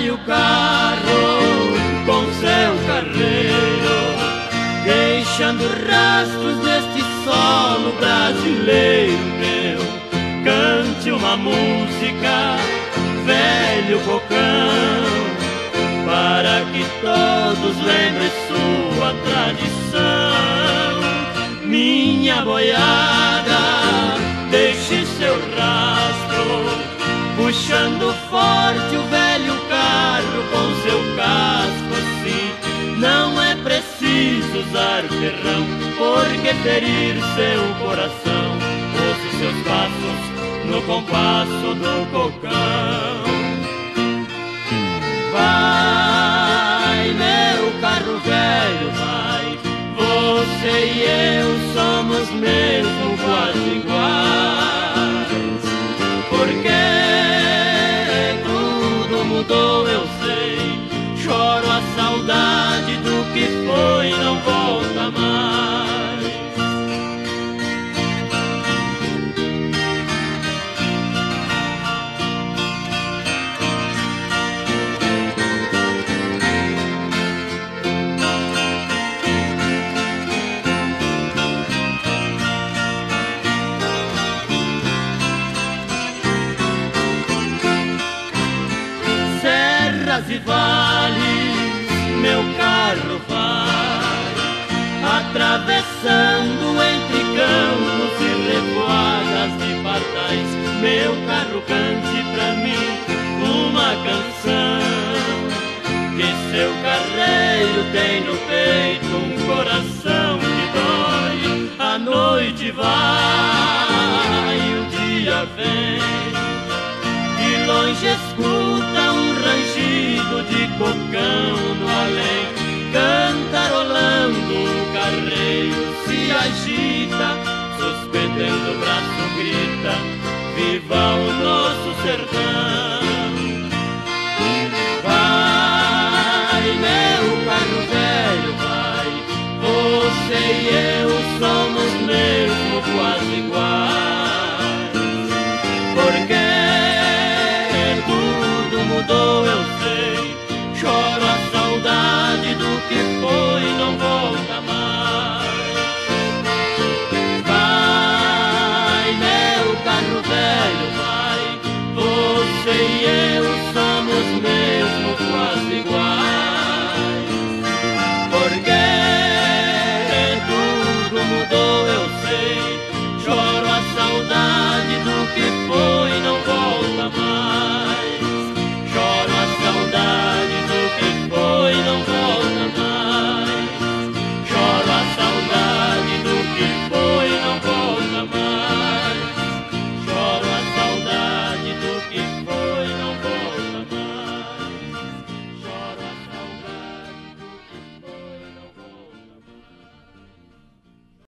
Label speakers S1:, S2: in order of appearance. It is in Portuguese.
S1: vai o carro com seu carreiro, deixando rastros neste solo brasileiro meu. Cante uma música, velho cocão, para que todos lembrem sua tradição. Minha boiada, deixe seu rastro, puxando forte o vento. Usar ferrão, porque ferir seu coração. Ouça seus passos no compasso do cocão. Vai, e vales, meu carro vai, atravessando entre campos e revoadas de pardais. Meu carro cante pra mim uma canção, que seu carreiro tem no peito um coração que dói. A noite vai, o dia vem. De longe escuta de cocão no além, cantarolando o carreiro se agita, suspendendo o braço grita, viva o nosso sertão. mudou, eu sei. Choro a saudade do que foi e não volta mais. Vai, meu carro velho, vai. Você e eu somos mesmo quase iguais. Porque tudo mudou, eu sei. Choro a saudade do que foi.